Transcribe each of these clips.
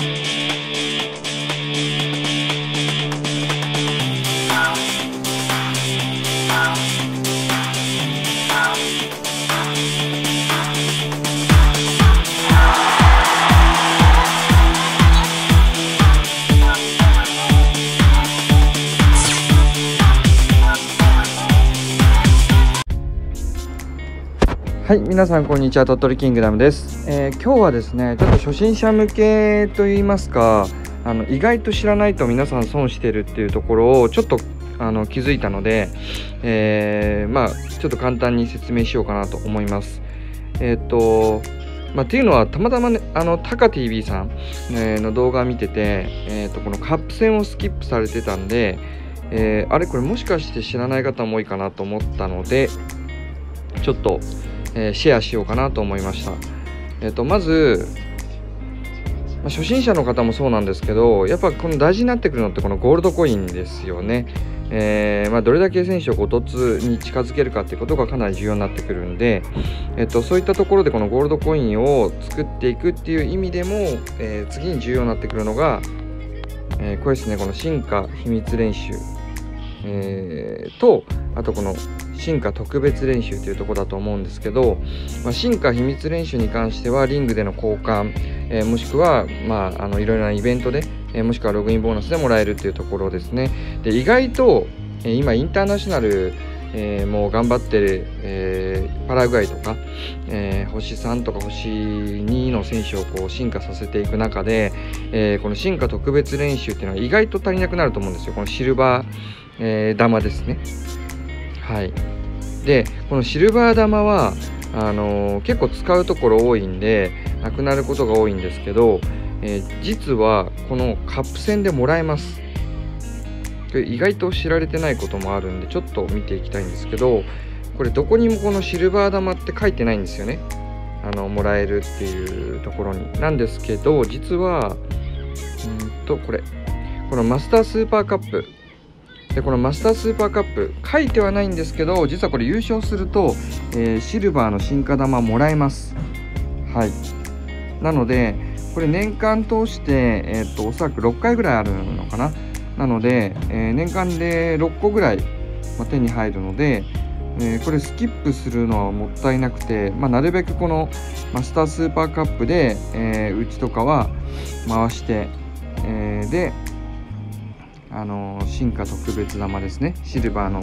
Bye. はい皆さんこんにちは。鳥取キングダムです、えー、今日はですねちょっと初心者向けといいますかあの意外と知らないと皆さん損してるっていうところをちょっとあの気づいたので、えー、まあちょっと簡単に説明しようかなと思います。えっ、とまあ、っていうのはたまたまねあのタカ TV さん、えの動画見てて、えーと、このカップ戦をスキップされてたんで、え、あれこれもしかして知らない方も多いかなと思ったのでちょっとえー、シェアしようかなと思いました。えっ、とまず、まあ、初心者の方もそうなんですけどやっぱこの大事になってくるのってこのゴールドコインですよね。えー、まあ、どれだけ選手をこう突に近づけるかってことがかなり重要になってくるんで、えっと、そういったところでこのゴールドコインを作っていくっていう意味でも、えー、次に重要になってくるのが、えー、これですねこの進化秘密練習、えとあとこの進化特別練習というところだと思うんですけど、まあ、進化秘密練習に関してはリングでの交換、えー、もしくは、まあ、あのいろいろなイベントで、えー、もしくはログインボーナスでもらえるというところですね。で意外と、えー、今インターナショナルえー、もう頑張ってる、えー、パラグアイとか、えー、星3とか星2の選手をこう進化させていく中で、え、この進化特別練習っていうのは意外と足りなくなると思うんですよ。このシルバー、えー、玉ですね。はい。でこのシルバー玉はあのー、結構使うところ多いんでなくなることが多いんですけど、えー、実はこのカップ戦でもらえます。意外と知られてないこともあるんでちょっと見ていきたいんですけどこれどこにもこのシルバー玉って書いてないんですよね。あのもらえるっていうところに。なんですけど実はうんとこれ。このマスタースーパーカップ。でこのマスタースーパーカップ書いてはないんですけど実はこれ優勝すると、えー、シルバーの進化玉もらえます。はい。なのでこれ年間通して、えー、っとおそらく6回ぐらいあるのかな。なので、えー、年間で6個ぐらい、ま手に入るので、えー、これスキップするのはもったいなくて、まあ、なるべくこのマスタースーパーカップで、えー、うちとかは回して、え、であの進化特別玉ですねシルバーの、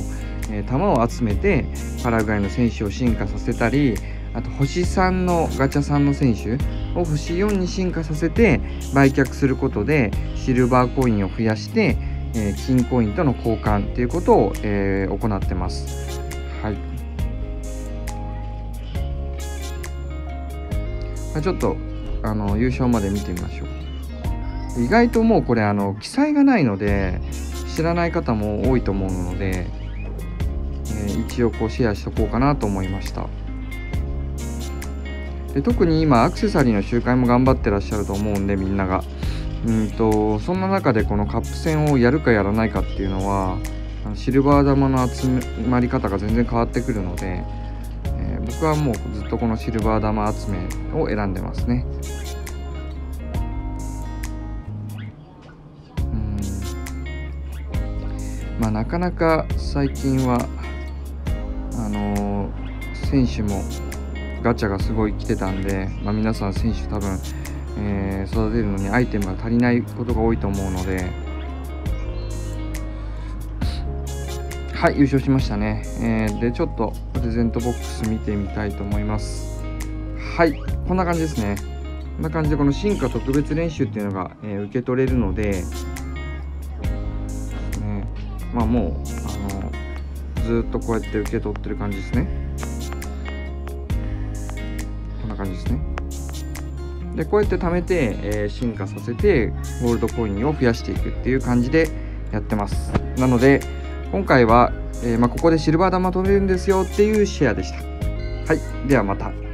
えー、玉を集めてパラグアイの選手を進化させたりあと星3のガチャ3の選手を星4に進化させて売却することでシルバーコインを増やして、えー、金コインとの交換ということを、えー、行ってます。はいまあ、ちょっとあの優勝まで見てみましょう。意外ともうこれあの記載がないので知らない方も多いと思うので、えー、一応こうシェアしとこうかなと思いました。で特に今アクセサリーの集会も頑張ってらっしゃると思うんでみんなが。うんとそんな中でこのカップ戦をやるかやらないかっていうのはシルバー玉の集まり方が全然変わってくるので、えー、僕はもうずっとこのシルバー玉集めを選んでますね。まあ、なかなか最近はあのー、選手もガチャがすごい来てたんで、まあ、皆さん選手多分、えー、育てるのにアイテムが足りないことが多いと思うのではい優勝しましたね、えー、でちょっとプレゼントボックス見てみたいと思います。はいこんな感じですね。こんな感じでこの進化特別練習っていうのが、えー、受け取れるのでまあもうあのずっとこうやって受け取ってる感じですね。こんな感じですね。でこうやって貯めて、えー、進化させてゴールドコインを増やしていくっていう感じでやってます。なので今回は、えー、まあ、ここでシルバー玉取れるんですよっていうシェアでした。はい。ではまた。